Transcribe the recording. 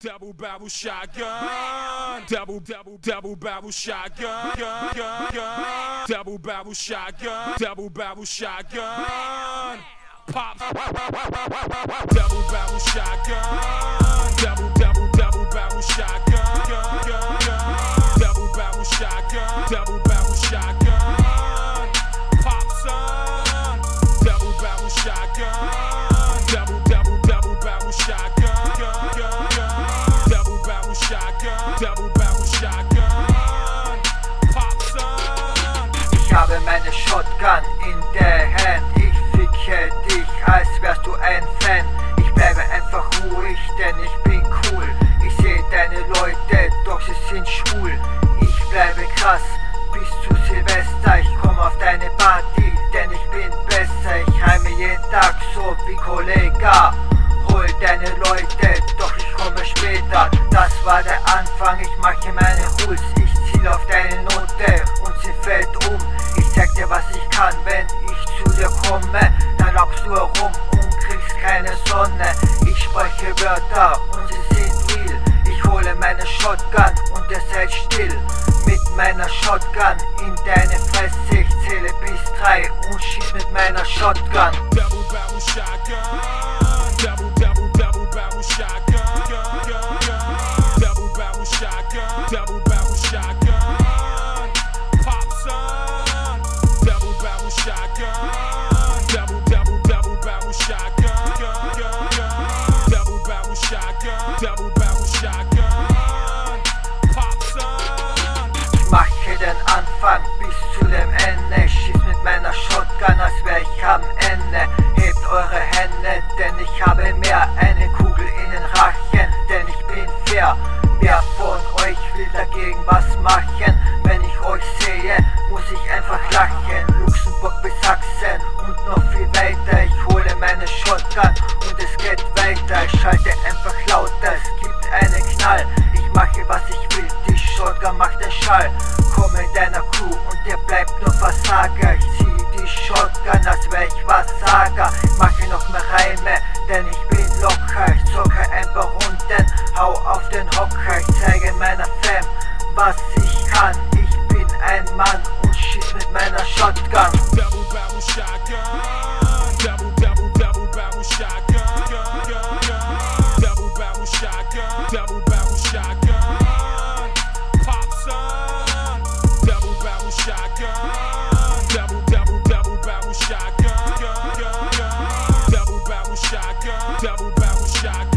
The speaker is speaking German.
Double barrel shotgun. Double double double barrel shotgun. Gun, gun, gun. Double barrel shotgun. Double barrel shotgun. Shotgun. Double double double shotgun. Gun. Double shotgun. Double barrel shotgun. Pop son. In der Rules. Ich ziel auf deine Note und sie fällt um. Ich zeig dir, was ich kann, wenn ich zu dir komme. Dann lockst du herum und kriegst keine Sonne. Ich spreche Wörter und sie sind real. Ich hole meine Shotgun und es hält still. Mit meiner Shotgun in deine Fresse. Ich zähle bis drei und schieß mit meiner Shotgun. Double, double, den Anfang bis zu dem Ende. Schieß mit meiner Shotgun, als wär ich am Ende. schalte einfach laut, es gibt einen Knall. Ich mache was ich will, die Shotgun macht den Schall. Komm in deiner Crew und dir bleibt nur Versager. Ich zieh die Shotgun, als wär ich Versager. Mache noch mehr Reime, denn ich bin locker. Ich zocke einfach unten, hau auf den Hocker. Ich zeige meiner Double barrel shotgun.